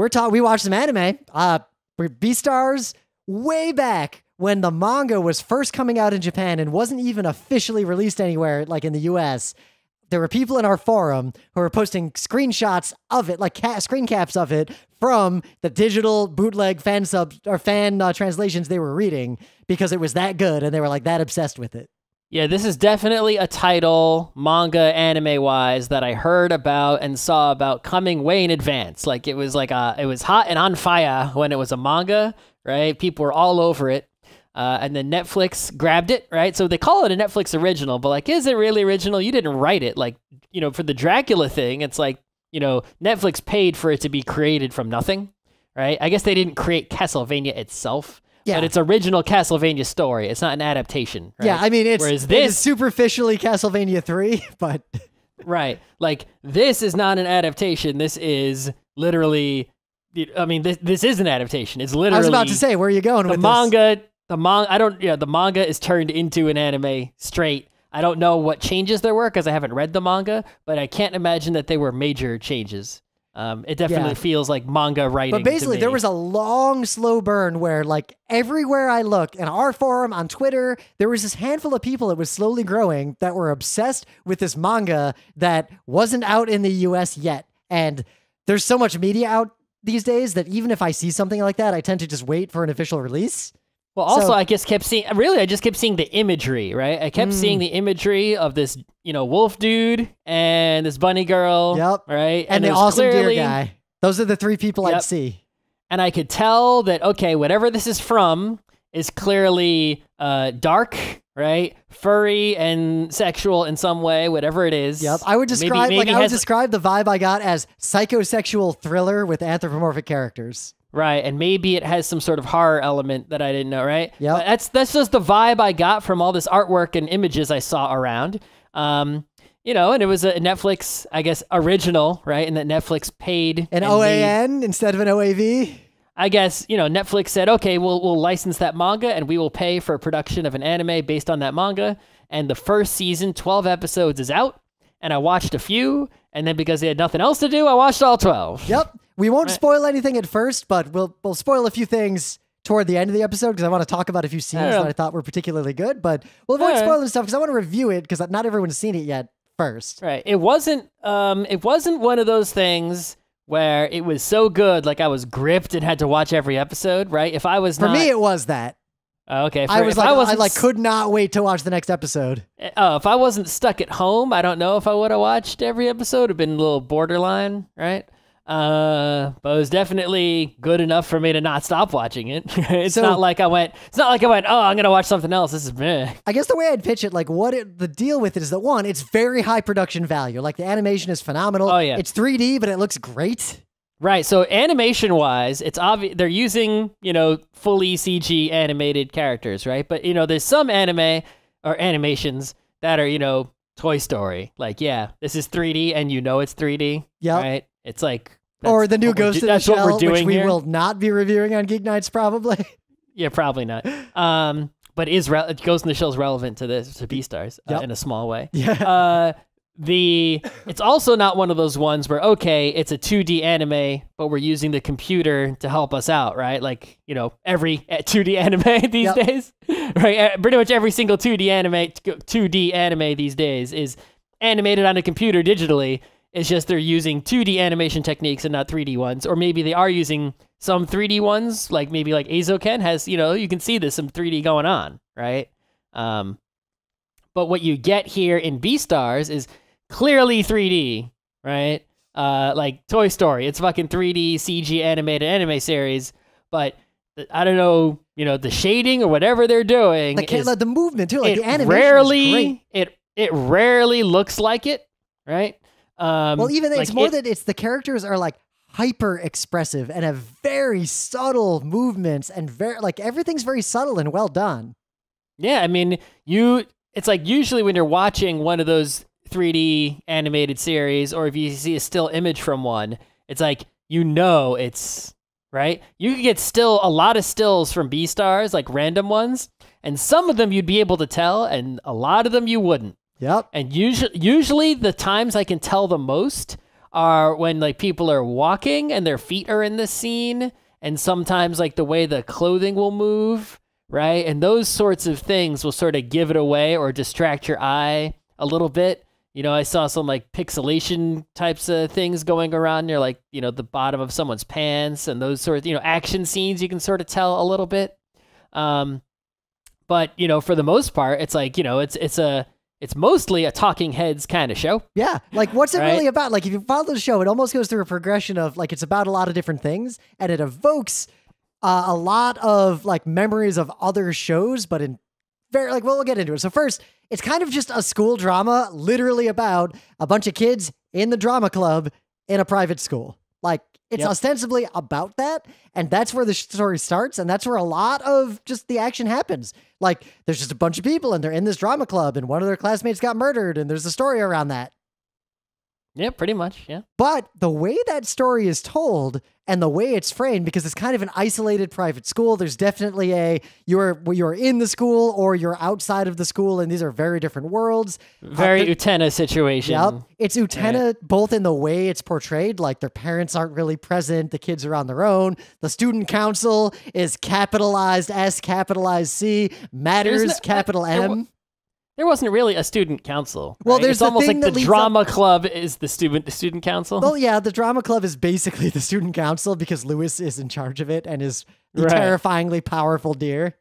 we're taught we watched some anime. Uh, Beastars way back when the manga was first coming out in Japan and wasn't even officially released anywhere, like in the US. There were people in our forum who were posting screenshots of it, like ca- screen caps of it, from the digital bootleg fan sub or fan uh, translations they were reading because it was that good and they were like that obsessed with it. Yeah, this is definitely a title, manga, anime wise, that I heard about and saw about coming way in advance. Like it was like a, it was hot and on fire when it was a manga, right? People were all over it. Uh, and then Netflix grabbed it, right? So they call it a Netflix original, but like, is it really original? You didn't write it. Like, you know, for the Dracula thing, it's like, you know, Netflix paid for it to be created from nothing, right? I guess they didn't create Castlevania itself. Yeah. But it's original Castlevania story. It's not an adaptation. Right? Yeah, I mean it's Whereas this is superficially Castlevania 3, but Right. Like this is not an adaptation. This is literally I mean this this is an adaptation. It's literally I was about to say where are you going the with manga the manga I don't yeah, the manga is turned into an anime straight. I don't know what changes there were because I haven't read the manga, but I can't imagine that they were major changes. Um, it definitely Yeah. feels like manga writing. But basically, there was a long, slow burn where, like, everywhere I look, in our forum, on Twitter, there was this handful of people that was slowly growing that were obsessed with this manga that wasn't out in the US yet. And there's so much media out these days that even if I see something like that, I tend to just wait for an official release. Well, also, So- I just kept seeing. Really, I just kept seeing the imagery. Right, I kept seeing Mm. the imagery of this, you know, wolf dude and this bunny girl. Yep. Right, And, it the awesome clearly, deer guy. Those are the three people I'd see. and I could tell that okay, whatever this is from is clearly uh, dark, right, furry and sexual in some way, whatever it is. Yep. I would describe maybe like I would describe the vibe I got as psychosexual thriller with anthropomorphic characters. Right, and maybe it has some sort of horror element that I didn't know. Right. Yeah. That's that's just the vibe I got from all this artwork and images I saw around. Um, you know, and it was a Netflix, I guess, original, right? And that Netflix paid An and made- OAN instead of an OAV. I guess you know Netflix said, okay, we'll we'll license that manga and we will pay for a production of an anime based on that manga. And the first season, twelve episodes, is out, and I watched a few, and then because they had nothing else to do, I watched all twelve. Yep. We won't Right. spoil anything at first, but we'll we'll spoil a few things toward the end of the episode because I want to talk about a few scenes Yeah. that I thought were particularly good. But we'll avoid Yeah. spoiling stuff because I want to review it because not everyone's seen it yet first. Right. It wasn't um it wasn't one of those things where it was so good like I was gripped and had to watch every episode, right? If I was For not me, it was that. Oh, okay, I was like, I, wasn't like could not wait to watch the next episode. Oh, if I wasn't stuck at home, I don't know if I would have watched every episode. It'd been a little borderline, right? Uh, but it was definitely good enough for me to not stop watching it. it's So- not like I went. It's not like I went. Oh, I'm gonna watch something else. This is meh. I guess the way I'd pitch it, like what it, the deal with it is that one, it's very high production value. Like the animation is phenomenal. Oh, yeah. It's 3D, but it looks great. Right. So animation wise, it's obvious they're using, you know, fully CG animated characters, right? But you know, there's some anime or animations that are, you know, Toy Story. Like, yeah, this is 3D and you know it's 3D. Yep. Right? It's like or the new Ghost do- in the Shell, we're doing which we here. will not be reviewing on GeekNights probably. Yeah, probably not. Um, but is re- Ghost in the Shell is relevant to this to Beastars uh, Yep. in a small way. yeah. uh the it's also not one of those ones where okay it's a 2d anime but we're using the computer to help us out right? Like you know every uh, 2d anime these Yep. days right? Uh, pretty much every single 2d anime 2d anime these days is animated on a computer digitally. It's just they're using 2d animation techniques and not 3d ones. Or maybe they are using some 3d ones like maybe like azoken has you know you can see there's some 3d going on right? Um but what you get here in Beastars is clearly 3D, right? Uh, like Toy Story, it's fucking 3D CG animated anime series, but I don't know, you know, the shading or whatever they're doing. the, ca- is- like, the movement too, like the animation rarely is great. it it rarely looks like it, right? Um, Well, even like it's more it- that it's the characters are like hyper expressive and have very subtle movements and very like everything's very subtle and well done. Yeah, I mean, you it's like usually when you're watching one of those 3D animated series or if you see a still image from one, it's like you know it's right? You could get still a lot of stills from Beastars, like random ones, and some of them you'd be able to tell and a lot of them you wouldn't. Yep. And usually usually the times I can tell the most are when like people are walking and their feet are in the scene, and sometimes like the way the clothing will move, right? And those sorts of things will sort of give it away or distract your eye a little bit. You know, I saw some like pixelation types of things going around near like, you know, the bottom of someone's pants and those sort of, you know, action scenes you can sort of tell a little bit. Um, but, you know, for the most part, it's like, you know, it's it's a it's mostly a talking heads kind of show. Yeah. Like, what's it Right? really about? Like, if you follow the show, it almost goes through a progression of like it's about a lot of different things, and it evokes uh, a lot of like memories of other shows, but in very like well, we'll get into it. So first, it's kind of just a school drama, literally about a bunch of kids in the drama club in a private school. Like, it's Yep. ostensibly about that, and that's where the story starts, and that's where a lot of just the action happens. Like, there's just a bunch of people, and they're in this drama club, and one of their classmates got murdered, and there's a story around that. Yeah, pretty much. Yeah. But the way that story is told and the way it's framed, because it's kind of an isolated private school, there's definitely a you're you're in the school or you're outside of the school, and these are very different worlds. Uh, very the- Utena situation. Yep. It's Utena both in the way it's portrayed, like their parents aren't really present, the kids are on their own. The student council is capitalized S, capitalized C, matters, no- capital M. There wasn't really a student council. Well, right? there's it's the almost like the drama club is the student the student council. Well, yeah, the drama club is basically the student council because Lewis is in charge of it and is the Right. terrifyingly powerful deer.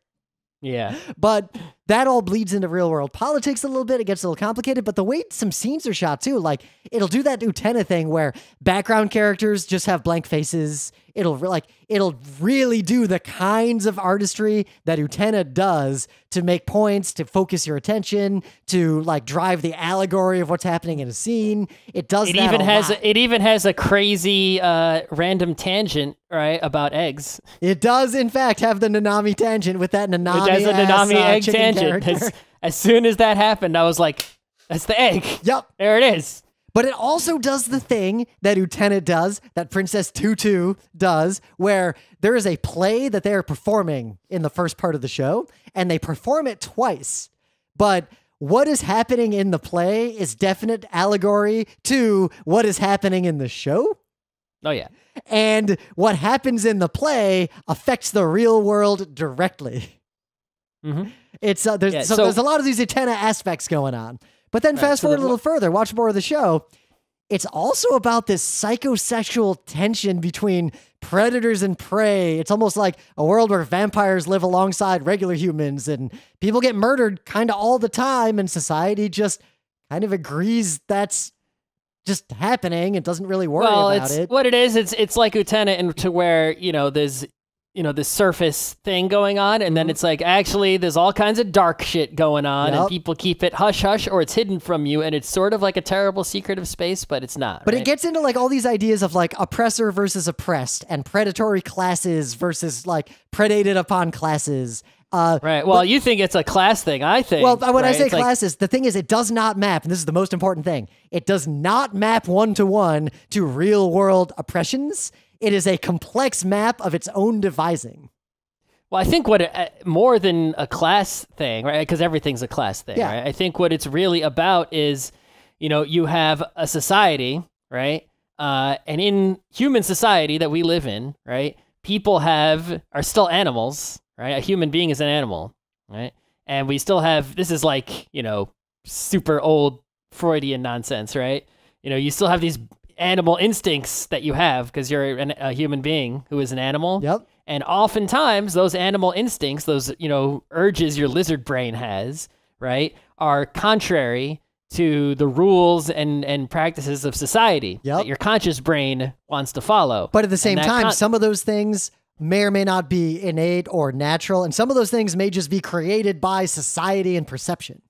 yeah. But that all bleeds into real world politics a little bit. It gets a little complicated, but the way some scenes are shot too, like it'll do that Utena thing where background characters just have blank faces. It'll like it'll really do the kinds of artistry that Utena does to make points, to focus your attention, to like drive the allegory of what's happening in a scene. It does It even has lot. a, it even has a crazy uh, random tangent right about eggs. It does, in fact, have the Nanami tangent with that Nanami. It has a Nanami uh, egg tangent. As, as soon as that happened, I was like, "That's the egg. Yep. There it is." But it also does the thing that Utena does, that Princess Tutu does, where there is a play that they are performing in the first part of the show, and they perform it twice. But what is happening in the play is definite allegory to what is happening in the show. Oh yeah. And what happens in the play affects the real world directly. Mhm. It's uh, there's Yeah, so, so- there's a lot of these Utena aspects going on. But then Right, fast forward a little further, watch more of the show. It's also about this psychosexual tension between predators and prey. It's almost like a world where vampires live alongside regular humans and people get murdered kind of all the time and society just kind of agrees that's just happening and doesn't really worry well, about it's it. what it is. It's it's like Utena and to where you know there's you know this surface thing going on, and then it's like actually there's all kinds of dark shit going on, Mm-hmm. And people keep it hush hush or it's hidden from you, and it's sort of like a terrible secret of space, but it's not. But right? it gets into like all these ideas of like oppressor versus oppressed and predatory classes versus like predated upon classes. Uh, right. Well, you think it's a class thing. I think. well, when I say It's like- classes, the thing is, it does not map, and this is the most important thing. It does not map one to one to real world oppressions. It is a complex map of its own devising. Well, I think what it, uh, more than a class thing, right? Because everything's a class thing, Yeah. right? I think what it's really about is, you know, you have a society, right? Uh, and in human society that we live in, right? People have are still animals, right? A human being is an animal, right? And we still have this is like you know super old Freudian nonsense, right? You know, you still have these animal instincts that you have because you're an, a human being who is an animal. Yep. And oftentimes, those animal instincts, those you know urges your lizard brain has, right, are contrary to the rules and and practices of society Yep. that your conscious brain wants to follow. But at the same time, some of those things may or may not be innate or natural, and some of those things may just be created by society and perception.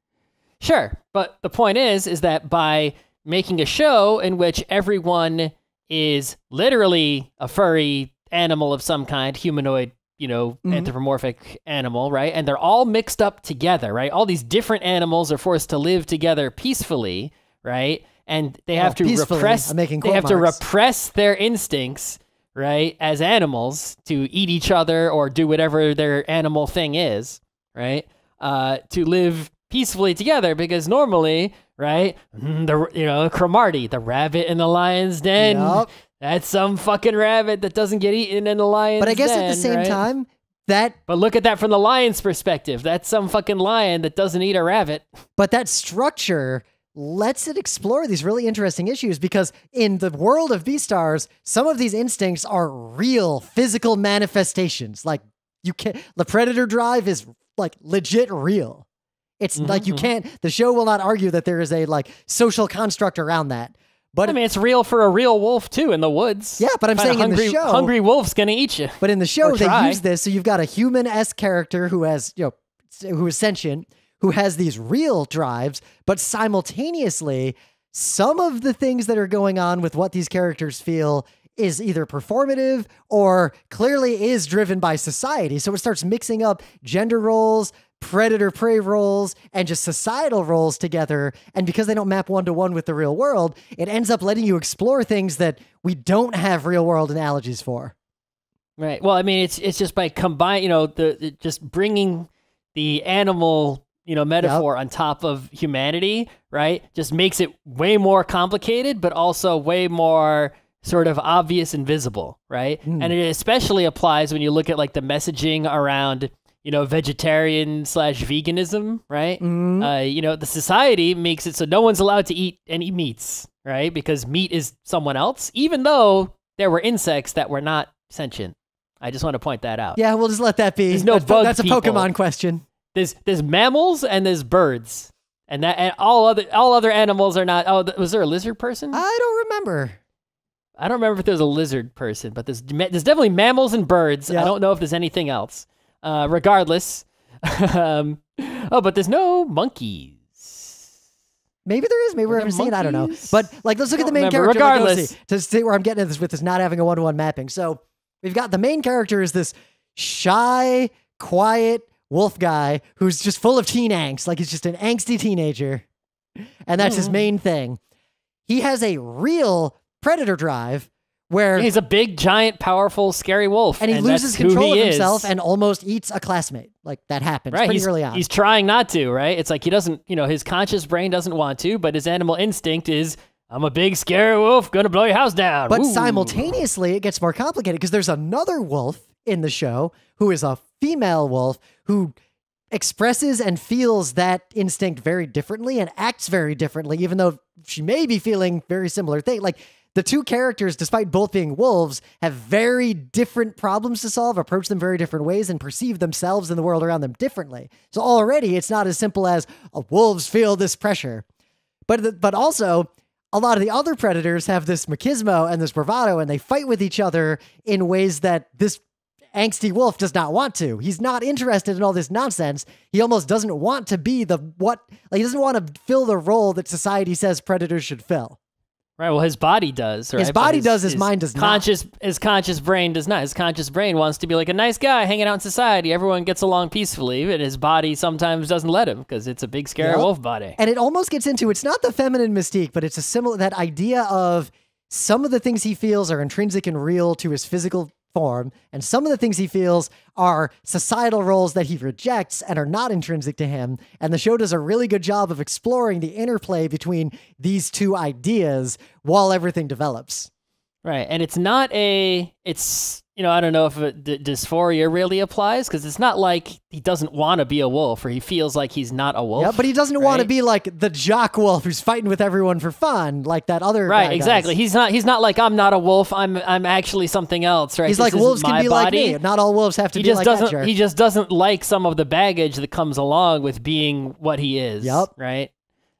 Sure, but the point is, is that by making a show in which everyone is literally a furry animal of some kind, humanoid, you know, Mhm. anthropomorphic animal, right? And they're all mixed up together, right? All these different animals are forced to live together peacefully, right? And they have Oh, to repress. Making they have to repress their instincts, right, as animals to eat each other or do whatever their animal thing is, right? Uh, to live peacefully together because normally, right? The you know Cromartie, the rabbit in the lion's den. Yup. That's some fucking rabbit that doesn't get eaten in the lion's But I guess at the same right? time, that But look at that from the lion's perspective. That's some fucking lion that doesn't eat a rabbit. But that structure lets it explore these really interesting issues because in the world of Beastars, some of these instincts are real physical manifestations. Like you can't the predator drive is like legit real. It's Mhm, like you mhm. can't the show will not argue that there is a like social construct around that. But I mean, it's real for a real wolf too in the woods. Yeah, but I'm saying in the hungry, show- hungry wolf's gonna eat you. But in the show, they use this. So you've got a human s character who has, you know, who is sentient, who has these real drives, but simultaneously, some of the things that are going on with what these characters feel is either performative or clearly is driven by society. So it starts mixing up gender roles, predator prey roles, and just societal roles together. And because they don't map one to one with the real world, it ends up letting you explore things that we don't have real world analogies for. Right. Well, I mean, it's it's just by combine, you know, the, the just bringing the animal, you know, metaphor on top of humanity, right? Just makes it way more complicated, but also way more sort of obvious and visible, right? Hmm. And it especially applies when you look at like the messaging around, you know, vegetarian slash veganism, right? Mhm. Uh, you know, the society makes it so no one's allowed to eat any meats, right? Because meat is someone else, even though there were insects that were not sentient. I just want to point that out. Yeah, we'll just let that be. There's no that's, bug that's a people. Pokemon question. There's there's mammals and there's birds, and that and all other all other animals are not. Oh, was there a lizard person? I don't remember. I don't remember if there's a lizard person, but there's there's definitely mammals and birds. Yeah. I don't know if there's anything else. Uh, regardless, um, oh, but there's no monkeys. Maybe there is. Maybe Were haven't seen. I don't know. But like, let's look at the main remember. character. like, Regardless. Gosi, to see where I'm getting at this with this not having a one to one mapping. So we've got the main character is this shy, quiet wolf guy who's just full of teen angst. Like he's just an angsty teenager, and that's his Mhm. main thing. He has a real predator drive where He's a big, giant, powerful, scary wolf, and he loses control of is. himself and almost eats a classmate. Like that happens right, pretty he's, early on. he's trying not to. Right, it's like he doesn't. You know, his conscious brain doesn't want to, but his animal instinct is, "I'm a big, scary wolf, gonna blow your house down." But Woo. simultaneously, it gets more complicated because there's another wolf in the show who is a female wolf who expresses and feels that instinct very differently and acts very differently, even though she may be feeling very similar thing. Like the two characters, despite both being wolves, have very different problems to solve, approach them very different ways, and perceive themselves and the world around them differently. So already, it's not as simple as uh, wolves feel this pressure. But the, but also, a lot of the other predators have this machismo and this bravado, and they fight with each other in ways that this angsty wolf does not want to. He's not interested in all this nonsense. He almost doesn't want to be the what like he doesn't want to fill the role that society says predators should fill. Right. Well, his body does. Right? But body does, his mind does not. conscious, His conscious brain does not. His conscious brain wants to be like a nice guy hanging out in society. Everyone gets along peacefully, but his body sometimes doesn't let him because it's a big, scary Yep. wolf body. And it almost gets into it's not the feminine mystique, but it's a similar that idea of some of the things he feels are intrinsic and real to his physical form, and some of the things he feels are societal roles that he rejects and are not intrinsic to him. And the show does a really good job of exploring the interplay between these two ideas while everything develops. Right. And it's not a. It's you know I don't know if it, d- dysphoria really applies because it's not like he doesn't want to be a wolf or he feels like he's not a wolf. Yeah, but he doesn't want to be like the jock wolf who's fighting with everyone for fun, like that other guy Right, does. exactly. He's not. He's not like I'm not a wolf. I'm. I'm actually something else. Right. He's This like wolves can be body. like me. Not all wolves have to he be just like that doesn't he just doesn't like some of the baggage that comes along with being what he is Yep. right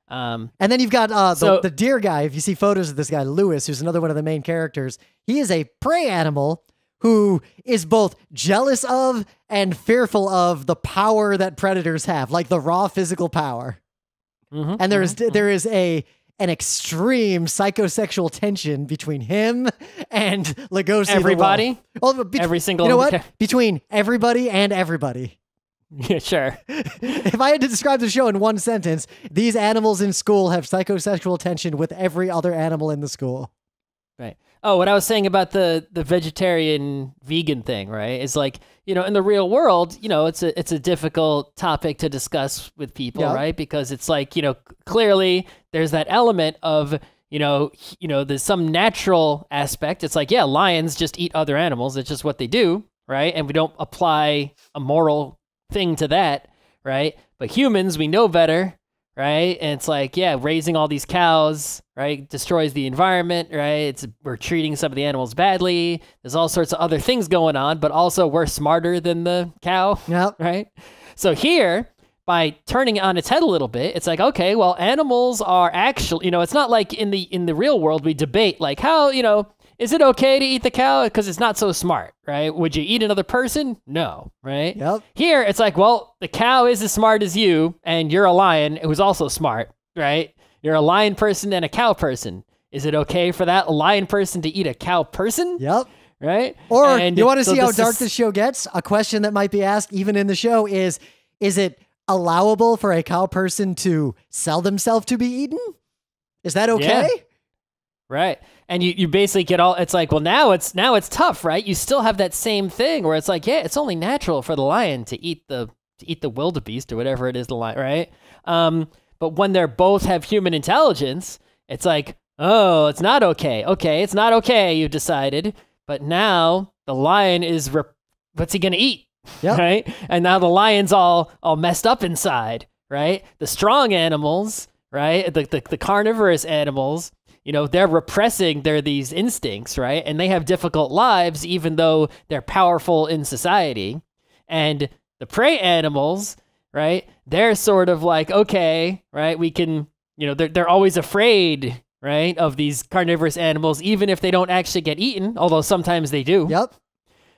um And then you've got uh, the, So- the deer guy. If you see photos of this guy, Lewis, who's another one of the main characters, he is a prey animal who is both jealous of and fearful of the power that predators have, like the raw physical power. mhm, And there is mhm, there is a an extreme psychosexual tension between him and Lugosi. everybody. Well, every single you know what? Between everybody and everybody. yeah sure if I had to describe the show in one sentence, these animals in school have psychosexual tension with every other animal in the school. right oh, what I was saying about the the vegetarian vegan thing, right? Is like you know, in the real world, you know, it's a it's a difficult topic to discuss with people, Yeah. right? Because it's like you know, clearly there's that element of you know, you know, there's some natural aspect. It's like yeah, lions just eat other animals. It's just what they do, right? And we don't apply a moral thing to that, right? But humans, we know better, right? And it's like, yeah, raising all these cows, right, destroys the environment, right? It's we're treating some of the animals badly. There's all sorts of other things going on, but also we're smarter than the cow, Yep. right? So here, by turning it on its head a little bit, it's like, okay, well, animals are actually, you know, it's not like in the in the real world we debate like how, you know, is it okay to eat the cow because it's not so smart, right? Would you eat another person? No, right? Yep. Here, it's like, well, the cow is as smart as you, and you're a lion who's also smart, right? You're a lion person and a cow person. Is it okay for that lion person to eat a cow person? Yep. Right? Or And you want to so see how dark is- this show gets? A question that might be asked even in the show is is it allowable for a cow person to sell themselves to be eaten? Is that okay? Right. And you, you basically get all it's like, well now it's now it's tough, right? You still have that same thing where it's like, yeah, it's only natural for the lion to eat the to eat the wildebeest or whatever it is the lion, right? Um, but when they're both have human intelligence, it's like, oh, it's not okay. Okay, it's not okay, you've decided. But now the lion is what's he gonna eat? Yep. Right? And now the lion's all all messed up inside, right? The strong animals, right? The the, the carnivorous animals, you know, they're repressing their these instincts, right? And they have difficult lives even though they're powerful in society. And the prey animals, right? They're sort of like, okay, right? We can, you know, they're they're always afraid, right, of these carnivorous animals even if they don't actually get eaten, although sometimes they do Yep.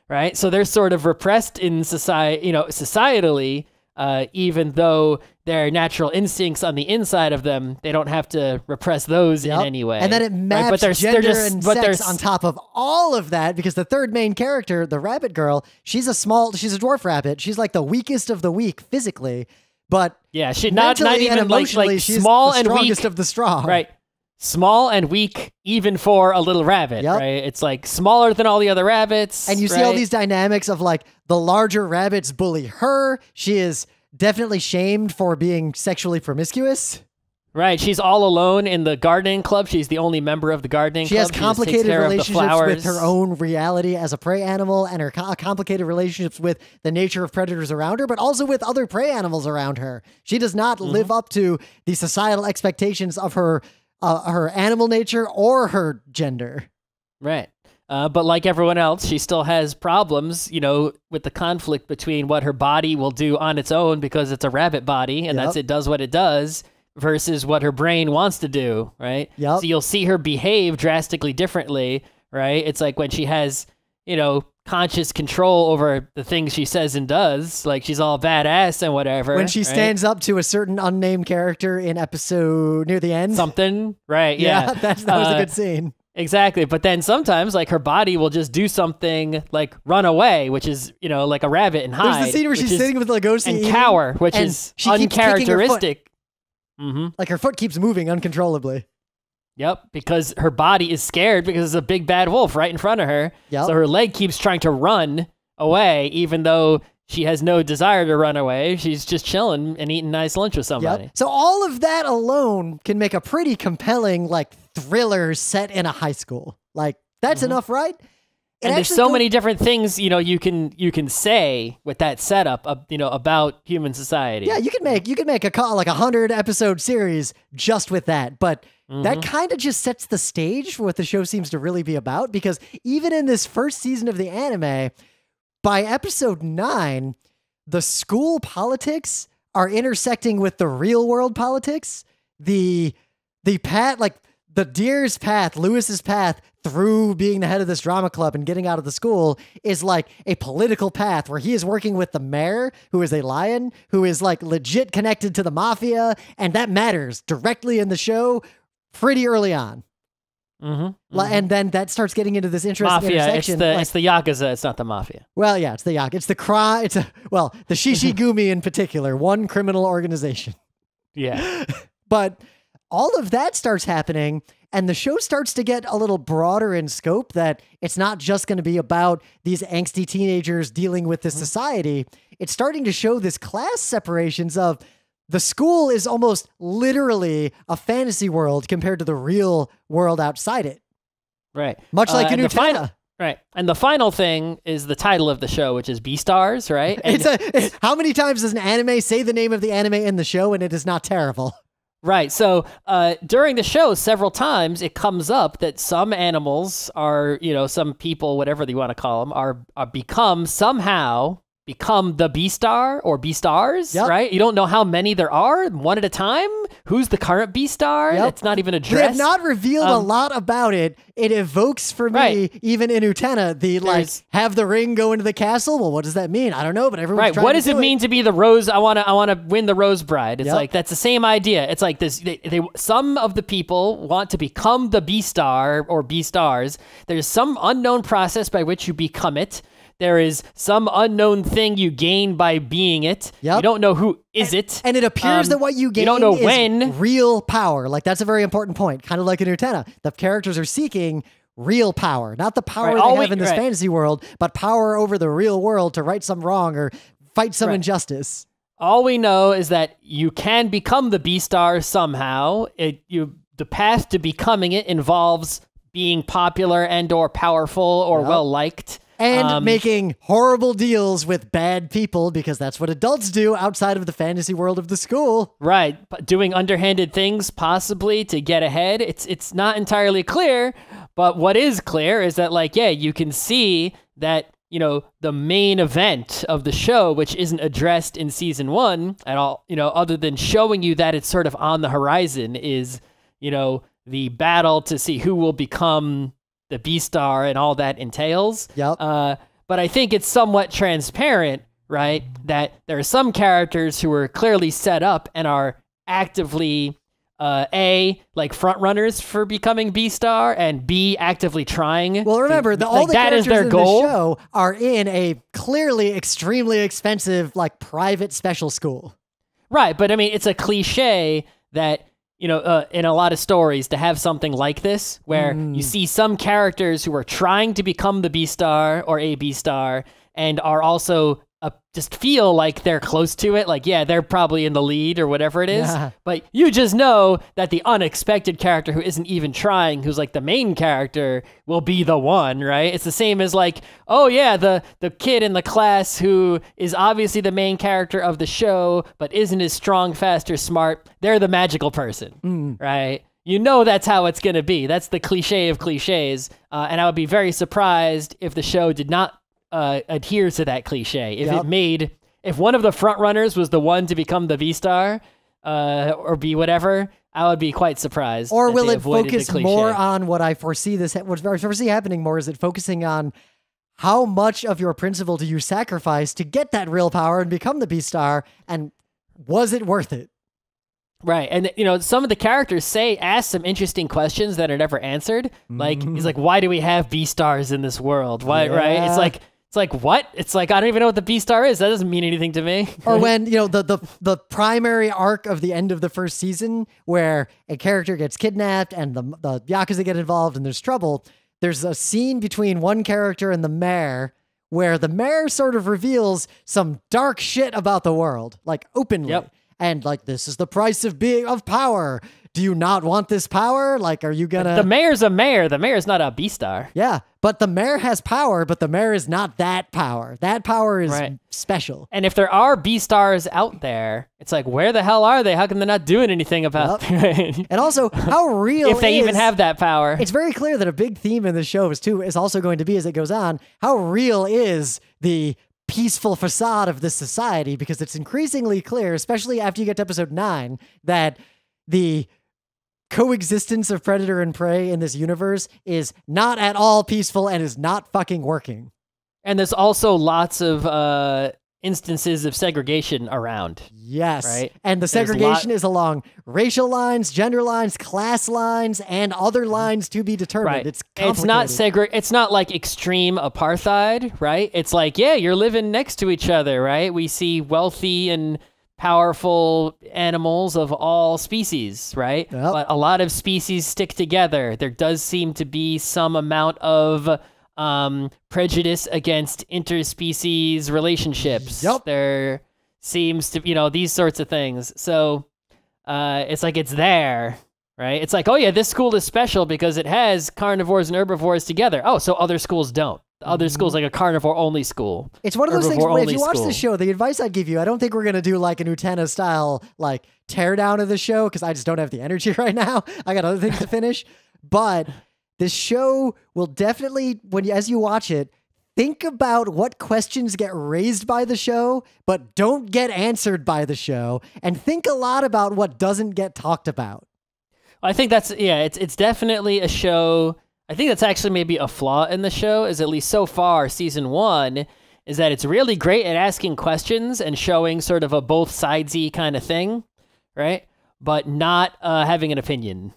right? So they're sort of repressed in society, you know, societally, uh, even though their natural instincts on the inside of them, they don't have to repress those Yep. in any way. And then it right? But they're, gender they're just, and but they're sex on top of all of that because the third main character, the rabbit girl, she's a small, she's a dwarf rabbit. She's like the weakest of the weak physically, but yeah, she not not even like emotionally, like she's small the and weak, of the strong. right? Small and weak, even for a little rabbit, Yep. right? It's like smaller than all the other rabbits, And you see all these dynamics of like the larger rabbits bully her. She is definitely shamed for being sexually promiscuous. Right, she's all alone in the gardening club. She's the only member of the gardening She club. has complicated relationships with her own reality as a prey animal and her co- complicated relationships with the nature of predators around her, but also with other prey animals around her. She does not Mm-hmm. live up to the societal expectations of her uh, her animal nature or her gender. Right. Uh, but like everyone else, she still has problems, you know, with the conflict between what her body will do on its own because it's a rabbit body and that's it does what it does versus what her brain wants to do, right? Yep. So you'll see her behave drastically differently, right? It's like when she has, you know, conscious control over the things she says and does, like she's all badass and whatever. When she right? stands up to a certain unnamed character in episode near the end. something, right? Yeah. that's, that was a Uh, good scene. Exactly. But then sometimes like her body will just do something like run away, which is, you know, like a rabbit and hide. There's the scene where she's is- sitting with Lugosi and eating, cower, which and is she keeps her uncharacteristic. Mm-hmm. Like her foot keeps moving uncontrollably. Yep, because her body is scared because there's a big bad wolf right in front of her. Yep. So her leg keeps trying to run away, even though she has no desire to run away. She's just chilling and eating nice lunch with somebody. Yep. So all of that alone can make a pretty compelling like thriller set in a high school. Like that's mm-hmm. enough, right? It and there's so many different things you know you can you can say with that setup of you know about human society. Yeah, you could make you could make a call like a hundred episode series just with that, but Mm-hmm. that kind of just sets the stage for what the show seems to really be about. Because even in this first season of the anime, by episode nine, the school politics are intersecting with the real world politics. The the path, like the deer's path, Lewis's path through being the head of this drama club and getting out of the school is like a political path where he is working with the mayor, who is a lion, who is like legit connected to the mafia, and that matters directly in the show pretty early on. Mm-hmm. Li- And then that starts getting into this interesting Mafia. It's the like- it's the yakuza. It's not the mafia. well, yeah, it's the yak. It's the cry. It's a well, the Shishigumi in particular, one criminal organization. Yeah. But all of that starts happening, And the show starts to get a little broader in scope that it's not just going to be about these angsty teenagers dealing with this society. It's starting to show this class separations of the school is almost literally a fantasy world compared to the real world outside it. Right. Much like Uh, in and the Right. And the final thing is the title of the show, which is Beastars, right? It's a, it's- how many times does an anime say the name of the anime in the show and it is not terrible? Right. So uh, during the show, several times it comes up that some animals are, you know, some people, whatever you want to call them, are, are become somehow become the Beastar or Beastars. Yep. Right. You don't know how many there are, one at a time. Who's the current Beastar? Yep. It's not even addressed. They have not revealed a Um, lot about it. It evokes for me, Right. even in Utena, the like have the ring go into the castle. Well, what does that mean? I don't know, but everyone's Right. What does it do mean to be the rose? I want to. I want to win the rose bride. It's Yep. like that's the same idea. It's like this. They, they some of the people want to become the Beastar or Beastars. There's some unknown process by which you become it. There is some unknown thing you gain by being it. Yep. You don't know who is it. And it appears Um, that what you gain you don't know is when. real power. Like that's a very important point. Kind of like in Utena, the characters are seeking real power, not the power Right, they have we- in this right. fantasy world, but power over the real world to right some wrong or fight some Right. injustice. All we know is that you can become the Beastar somehow. It you the path to becoming it involves being popular and or powerful or Yep. well liked. And Um, making horrible deals with bad people because that's what adults do outside of the fantasy world of the school. Right, doing underhanded things possibly to get ahead. It's it's not entirely clear, but what is clear is that like yeah, you can see that you know the main event of the show which isn't addressed in season 1 at all, you know, other than showing you that it's sort of on the horizon is, you know, the battle to see who will become the Beastar and all that entails. Yep. Uh, but I think it's somewhat transparent, right? That there are some characters who are clearly set up and are actively uh, a like front runners for becoming Beastar and B actively trying. Well, remember, the, all like, the that characters is their in goal. the show are in a clearly extremely expensive, like private special school. Right, but I mean, it's a cliche that you know, uh, in a lot of stories, to have something like this, where Mm. you see some characters who are trying to become the Beastar or a Beastar, and are also uh, just feel like they're close to it. Like, yeah, they're probably in the lead or whatever it is. Yeah. But you just know that the unexpected character who isn't even trying, who's like the main character, will be the one, right? It's the same as like, oh yeah, the the kid in the class who is obviously the main character of the show, but isn't as strong, fast, or smart. They're the magical person, right? You know that's how it's gonna be. That's the cliche of cliches, uh, and I would be very surprised if the show did not uh, adhere to that cliche. If Yep. it made, if one of the front runners was the one to become the Beastar, uh, or be whatever, I would be quite surprised. Or will it focus more on what I foresee this what I foresee happening more? Is it focusing on how much of your principle do you sacrifice to get that real power and become the Beastar? And was it worth it? Right. And you know, some of the characters say ask some interesting questions that are never answered. Like he's like, Why do we have Beastars in this world? Why right? It's like it's like what? It's like I don't even know what the Beastar is. That doesn't mean anything to me. or when you know the the the primary arc of the end of the first season where a character gets kidnapped and the the yakuza get involved and there's trouble there's a scene between one character and the mayor where the mayor sort of reveals some dark shit about the world like openly Yep. and like this is the price of being of power do you not want this power like are you gonna the mayor's a mayor. The mayor's not a Beastar. yeah but the mayor has power but the mayor is not that power that power is Right. special And if there are Beastars out there, it's like where the hell are they? How come they're not doing anything about it? and also how real if they even have that power. it's very clear that a big theme in the show is too is also going to be as it goes on how real is the peaceful facade of this society because it's increasingly clear especially after you get to episode 9 that the coexistence of predator and prey in this universe is not at all peaceful and is not fucking working And there's also lots of uh, instances of segregation around. Yes. Right? And the There's lot- segregation is along racial lines, gender lines, class lines, and other lines to be determined. Right. It's it's not segre- It's not like extreme apartheid, right? It's like yeah, you're living next to each other, right? We see wealthy and powerful animals of all species, right? Yep. But a lot of species stick together. There does seem to be some amount of um, prejudice against interspecies relationships. Yep. There seems to, you know, these sorts of things. So uh, it's like it's there, right? It's like, oh yeah, this school is special because it has carnivores and herbivores together. Oh, so other schools don't. The Other Mm-hmm. schools like a carnivore only school. It's one of those things. Where if you watch school. the show, the advice I'd give you, I don't think we're gonna do like an Utena style like teardown of the show because I just don't have the energy right now. I got other things to finish. But this show will definitely, when you, as you watch it, think about what questions get raised by the show, but don't get answered by the show, and think a lot about what doesn't get talked about. I think that's yeah, it's it's definitely a show. I think that's actually maybe a flaw in the show is at least so far season 1 is that it's really great at asking questions and showing sort of a both sidesy kind of thing, right? But not uh, having an opinion.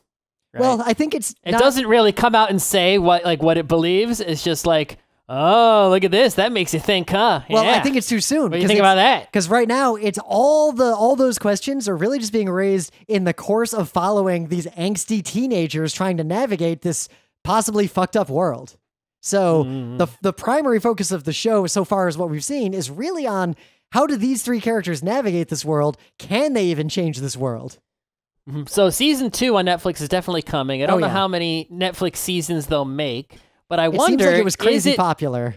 Right? Well, I think it's it not- doesn't really come out and say what like what it believes. It's just like, "Oh, look at this. That makes you think, huh?" Well, I think it's too soon. What do you think about that? Because right now, it's all the all those questions are really just being raised in the course of following these angsty teenagers trying to navigate this possibly fucked up world. So Mm-hmm. the the primary focus of the show so far as what we've seen is really on how do these three characters navigate this world? Can they even change this world? Mhm. So season two on Netflix is definitely coming. I don't Oh, know yeah. how many Netflix seasons they'll make, but I It wonder seems like it was crazy it- popular.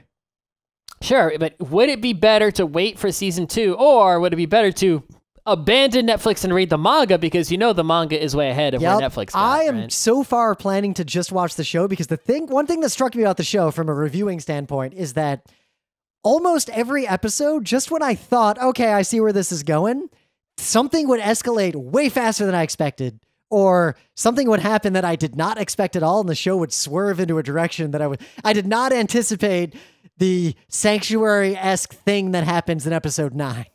Sure, but would it be better to wait for season two, or would it be better to abandon Netflix and read the manga because you know the manga is way ahead of Yep. where Netflix? Got, I am right? so far planning to just watch the show because the thing, one thing that struck me about the show from a reviewing standpoint is that almost every episode, just when I thought, okay, I see where this is going, something would escalate way faster than I expected. Or something would happen that I did not expect at all, and the show would swerve into a direction that I would I did not anticipate the sanctuary esque thing that happens in episode nine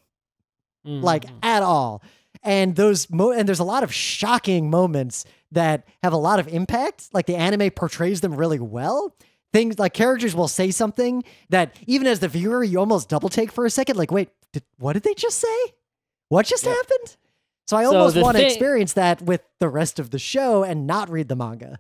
like Mm-hmm. at all. And those mo- and there's a lot of shocking moments that have a lot of impact. Like the anime portrays them really well. Things like characters will say something that even as the viewer, you almost double take for a second. Like, wait, did, what did they just say? What just Yep. happened? So I So almost want to thing- experience that with the rest of the show and not read the manga.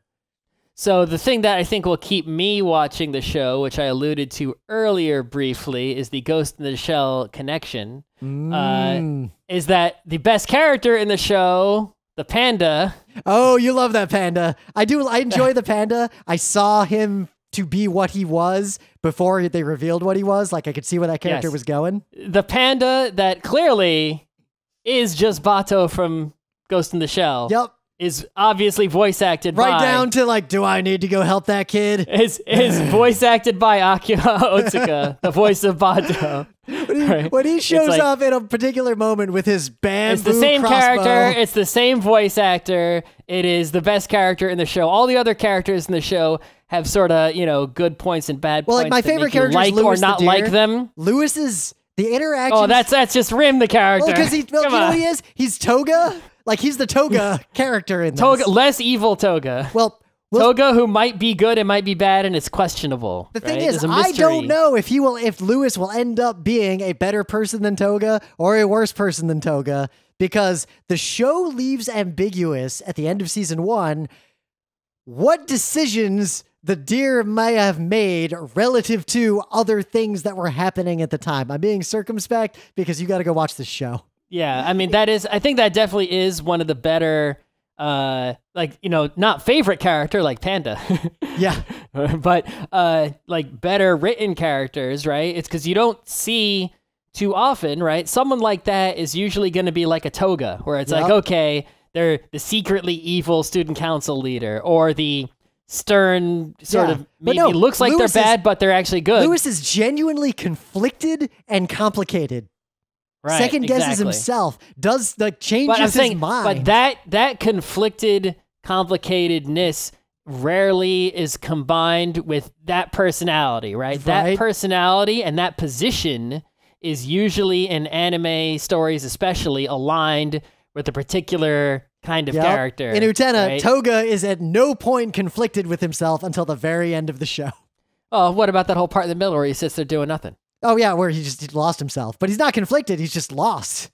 So the thing that I think will keep me watching the show, which I alluded to earlier briefly, is the Ghost in the Shell connection. Mm. Is that the best character in the show, the panda? Oh, you love that panda. I do. I enjoy the panda. I saw him to be what he was before they revealed what he was. Like I could see where that character Yes. was going. the panda that clearly is just Batou from Ghost in the Shell Yep. Is obviously voice acted Right by down to like, do I need to go help that kid? is is voice acted by Akira Otsuka, the voice of Batou. When he, Right. when he shows like- up in a particular moment with his bamboo It's the same crossbow. character. It's the same voice actor. It is the best character in the show. All the other characters in the show have sort of you know good points and bad points. Well, like, my favorite character is like or Louis the not like them. Lewis is the interaction. Oh, that's that's just Rym the character. well because he. Well, you Come know on. who he is? He's Toga. Like he's the Toga character in this. Toga, less evil Toga. Well, well, Toga, who might be good and might be bad, and it's questionable. The thing right? is, I don't know if he will, if Lewis will end up being a better person than Toga or a worse person than Toga, because the show leaves ambiguous at the end of season one what decisions the deer may have made relative to other things that were happening at the time. I'm being circumspect because you got to go watch the show. Yeah, I mean that is. I think that definitely is one of the better, uh, like you know, not favorite character like Panda, Yeah. but uh, like better written characters, right? It's because you don't see too often, right? Someone like that is usually going to be like a Toga, where it's like, okay, they're the secretly evil student council leader, or the stern sort Yeah, of maybe no, looks like Lewis they're bad, but they're actually good. Lewis is genuinely conflicted and complicated. Right, Second guesses exactly. himself, does like changes his saying, mind. but that that conflicted, complicatedness rarely is combined with that personality, right? Right. That personality and that position is usually in anime stories, especially aligned with a particular kind of Yep. character. In Utena, right? Toga is at no point conflicted with himself until the very end of the show. oh, what about that whole part in the middle where he sits there doing nothing? Oh yeah, where he just lost himself, but he's not conflicted. He's just lost.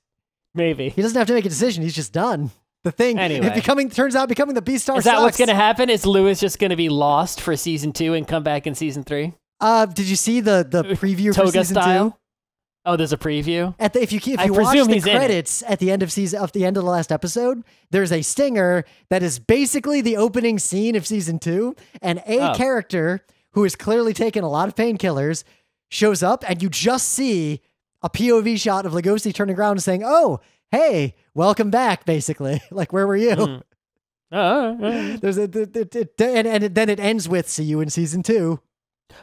Maybe. He doesn't have to make a decision. He's just done. The thing, Anyway. becoming turns out becoming the Beastar. Is that what's going to happen? Is Lewis just going to be lost for season two and come back in season three? Uh, did you see the the preview for season style? two? Oh, there's a preview. At the, if you if I watch the credits at the end of season of the end of the last episode, there's a stinger that is basically the opening scene of season two, and a Oh. character who has clearly taken a lot of painkillers shows up, and you just see a POV shot of Lugosi turning around and saying, "Oh, hey, welcome back." Basically, like where were you? Mm. Oh, oh, There's a, and and then it ends with "See you in season two.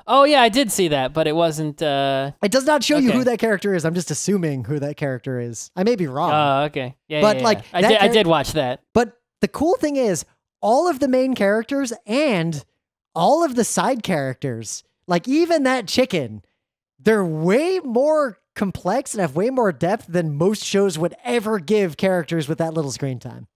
oh, yeah, I did see that, but it wasn't. Uh, It does not show you who that character is. I'm just assuming who that character is. I may be wrong. oh, okay. Yeah, But, yeah, yeah. like, I that did. I did watch that. But the cool thing is, all of the main characters and all of the side characters, like even that chicken, they're way more complex and have way more depth than most shows would ever give characters with that little screen time.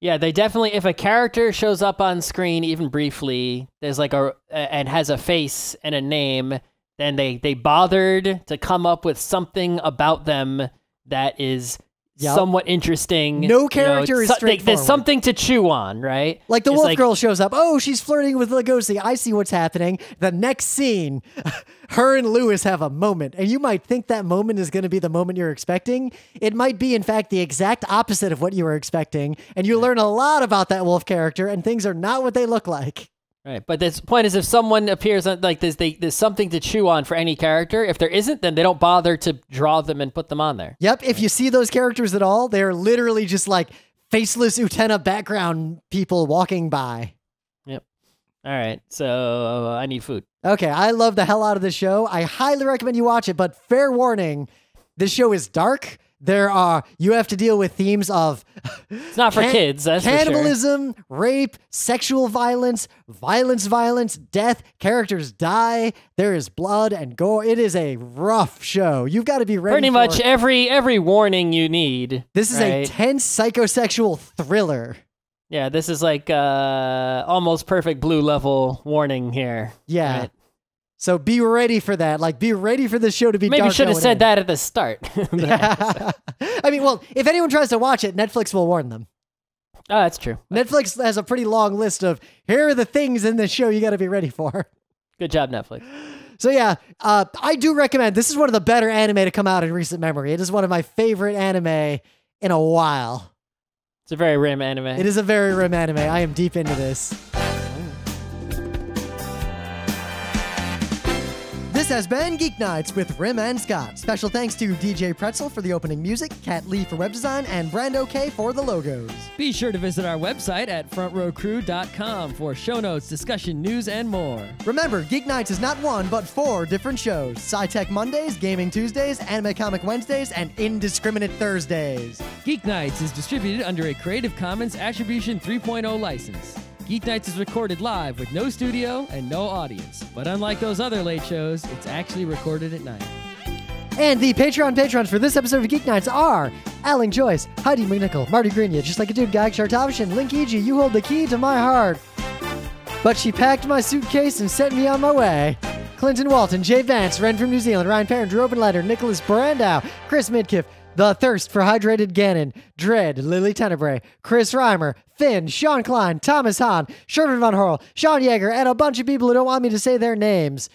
Yeah, they definitely. If a character shows up on screen even briefly, there's like a and has a face and a name, then they they bothered to come up with something about them that is Yep. somewhat interesting. No You know, character is so- straightforward. There's something to chew on, right? Like the It's wolf like- girl shows up. Oh, she's flirting with Legoshi. I see what's happening. The next scene, her and Louis have a moment, and you might think that moment is going to be the moment you're expecting. It might be, in fact, the exact opposite of what you were expecting, and you learn a lot about that wolf character, and things are not what they look like. Right, but the point is, if someone appears on like there's they, there's something to chew on for any character. If there isn't, then they don't bother to draw them and put them on there. Yep, if you see those characters at all, they're literally just like faceless Utena background people walking by. Yep. All right, so I need food. Okay, I love the hell out of this show. I highly recommend you watch it, but fair warning, this show is dark. There are you have to deal with themes of It's not for kids. That's for sure. cannibalism, rape, sexual violence, violence, violence, death. Characters die. There is blood and gore. It is a rough show. You've got to be ready. For pretty much every every warning you need. This is a tense psychosexual thriller. Yeah, this is like uh almost perfect blue level warning here. Yeah. right? So be ready for that. Like, be ready for this show to be Maybe should have said in. that at the start. I mean, well, if anyone tries to watch it, Netflix will warn them. Oh, that's true. Netflix has a pretty long list of here are the things in this show you got to be ready for. Good job, Netflix. So yeah, uh, I do recommend. This is one of the better anime to come out in recent memory. It is one of my favorite anime in a while. It's a very Rym anime. It is a very Rym anime. I am deep into this. Has been GeekNights with Rym and Scott. Special thanks to DJ Pretzel for the opening music, Kat Lee for web design, and Brando K for the logos. Be sure to visit our website at frontrowcrew.com for show notes, discussion, news, and more. Remember, GeekNights is not one, but four different shows. SciTech Mondays, Gaming Tuesdays, Anime Comic Wednesdays, and Indiscriminate Thursdays. GeekNights is distributed under a Creative Commons Attribution 3.0 license. GeekNights is recorded live with no studio and no audience. But unlike those other late shows, it's actually recorded at night. And the Patreon patrons for this episode of GeekNights are Alan Joyce, Heidi McNichol, Marty Greenya, Just Like a Dude, Gag Shartavish, and Link E.G. You hold the key to my heart. But she packed my suitcase and sent me on my way. Clinton Walton, Jay Vance, Ren from New Zealand, Ryan Perrin, Drew Openleiter, Nicholas Brandau, Chris Midkiff, The Thirst for Hydrated Gannon, Dread, Lily Tenebrae, Chris Reimer, Finn, Sean Klein, Thomas Hahn, Sherman Von Horl, Sean Yeager, and a bunch of people who don't want me to say their names.